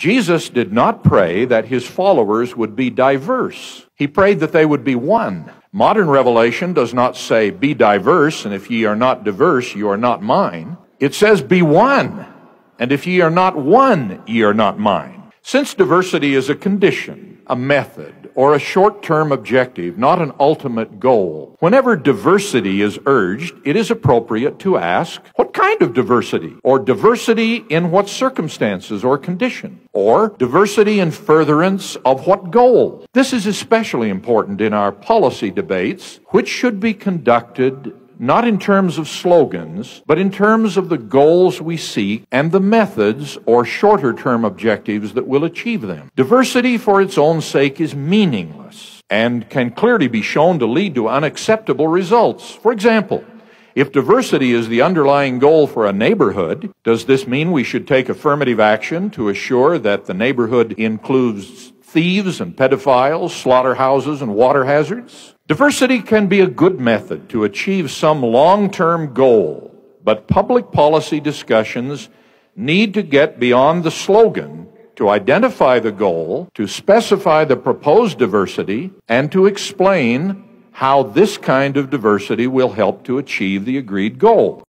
Jesus did not pray that his followers would be diverse. He prayed that they would be one. Modern revelation does not say, be diverse, and if ye are not diverse, you are not mine. It says, be one. And if ye are not one, ye are not mine. Since diversity is a condition, a method, or a short-term objective, not an ultimate goal. Whenever diversity is urged, it is appropriate to ask, what kind of diversity? Or diversity in what circumstances or condition? Or diversity in furtherance of what goal? This is especially important in our policy debates, which should be conducted not in terms of slogans, but in terms of the goals we seek and the methods or shorter term objectives that will achieve them. Diversity for its own sake is meaningless and can clearly be shown to lead to unacceptable results. For example, if diversity is the underlying goal for a neighborhood, does this mean we should take affirmative action to assure that the neighborhood includes thieves and pedophiles, slaughterhouses and water hazards? Diversity can be a good method to achieve some long-term goal, but public policy discussions need to get beyond the slogan to identify the goal, to specify the proposed diversity, and to explain how this kind of diversity will help to achieve the agreed goal.